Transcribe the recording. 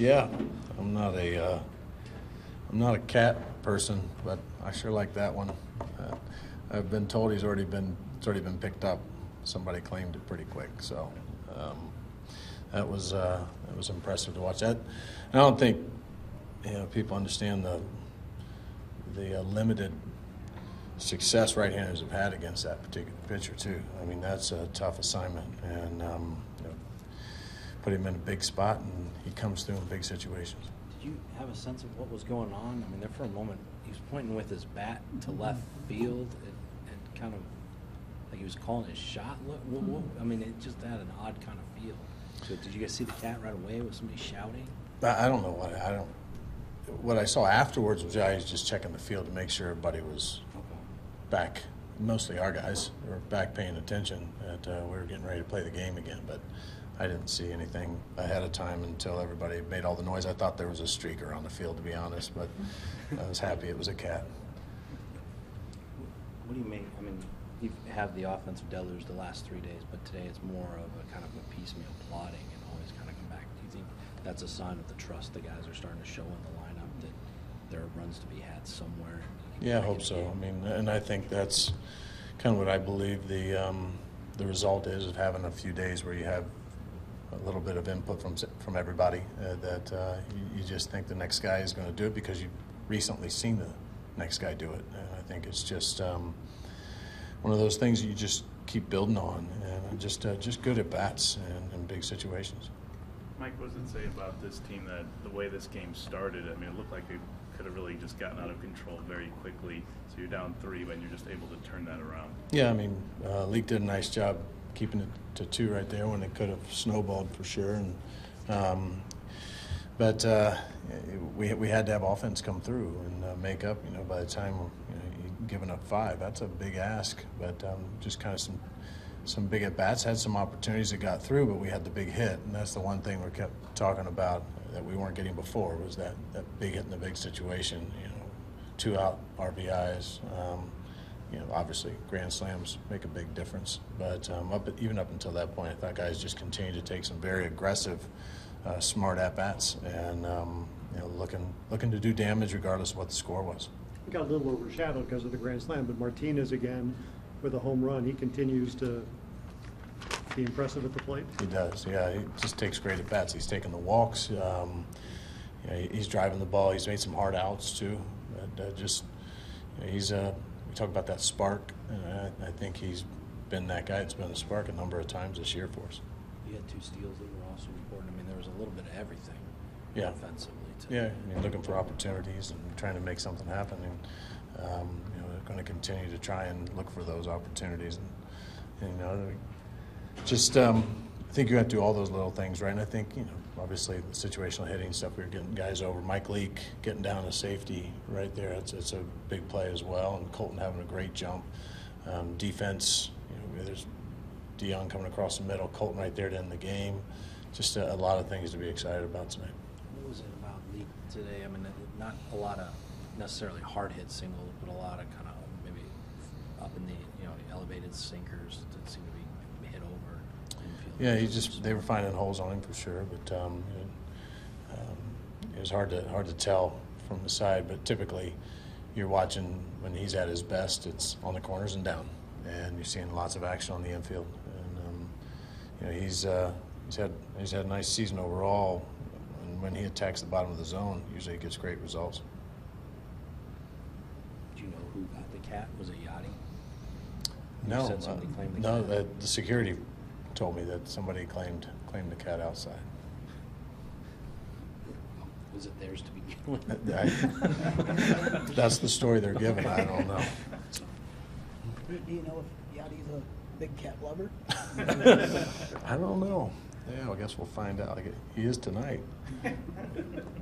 Yeah, I'm not a, uh, I'm not a cat person, but I sure like that one. Uh, I've been told he's already been, it's already been picked up. Somebody claimed it pretty quick, so um, that was uh, that was impressive to watch. That And I don't think you know people understand the the uh, limited success right-handers have had against that particular pitcher too. I mean that's a tough assignment, and um, you know, put him in a big spot, and he comes through in big situations. Did you have a sense of what was going on? I mean, there for a moment, he was pointing with his bat to left field and, and kind of like he was calling his shot. Look, what, what, I mean, it just had an odd kind of feel. So, did you guys see the cat right away? Was somebody shouting? I I don't know what I don't. What I saw afterwards was guys just checking the field to make sure everybody was back. Mostly our guys were back paying attention. That uh, we were getting ready to play the game again, but I didn't see anything ahead of time until everybody made all the noise. I thought there was a streaker on the field, to be honest, but I was happy it was a cat. What do you make? I mean, you have the offensive deluge the last three days, but today it's more of a kind of a piecemeal plotting and always kind of come back. Do you think that's a sign of the trust the guys are starting to show in the lineup that there are runs to be had somewhere? Yeah, I hope so. I mean, and I think that's kind of what I believe the um, the result is of having a few days where you have a little bit of input from from everybody. Uh, that uh, you, you, just think the next guy is going to do it because you've recently seen the next guy do it. And I think it's just um, one of those things that you just keep building on, and just uh, just good at bats and in big situations. Mike, what does it say about this team that the way this game started? I mean, it looked like it could have really just gotten out of control very quickly. So you're down three when you're just able to turn that around. Yeah, I mean, uh, Leake did a nice job keeping it to two right there when it could have snowballed for sure. And um, but uh, we we had to have offense come through and uh, make up. You know, by the time you know, giving up five, that's a big ask. But um, just kind of some some big at bats, had some opportunities that got through, but we had the big hit, and that's the one thing we kept talking about that we weren't getting before was that, that big hit in the big situation. You know, two out RBIs. Um, you know, obviously grand slams make a big difference, but um, up even up until that point, I thought guys just continued to take some very aggressive, uh, smart at bats, and um, you know, looking looking to do damage regardless of what the score was. He got a little overshadowed because of the grand slam, but Martinez again with a home run, he continues to be impressive at the plate. He does, yeah. He just takes great at bats. He's taking the walks. Um, you know, he's driving the ball. He's made some hard outs too. But, uh, just you know, he's uh, we talk about that spark, and I, I, think he's been that guy that's been a spark a number of times this year for us. You had two steals that were also important. I mean, there was a little bit of everything. Yeah. Offensively. Too. Yeah, I mean, looking for opportunities and trying to make something happen, and um, you know, we're going to continue to try and look for those opportunities, and, and you know, just um, I think you have to do all those little things right. And I think you know, obviously the situational hitting stuff, we were getting guys over. Mike Leake getting down to safety right there. It's, it's a big play as well. And Kolten having a great jump. Um, defense, you know, there's Dion coming across the middle. Kolten right there to end the game. Just a, a lot of things to be excited about tonight. What was it about Leake today? I mean, not a lot of necessarily hard hit singles, but a lot of kind of maybe up in the you know elevated sinkers that seem to be yeah, he just they were finding holes on him for sure, but um, it, um, it was hard to hard to tell from the side. But typically, you're watching when he's at his best. It's on the corners and down, and you're seeing lots of action on the infield. And um, you know he's uh, he's had he's had a nice season overall. And when he attacks the bottom of the zone, usually he gets great results. Do you know who got the cat? Was it Yadi? No, uh, no. The, the security told me that somebody claimed claimed the cat outside. Was it theirs to begin with? I, that's the story they're giving. I don't know. Do you know if Yadi's a big cat lover? I don't know. Yeah, I guess we'll find out. He is tonight.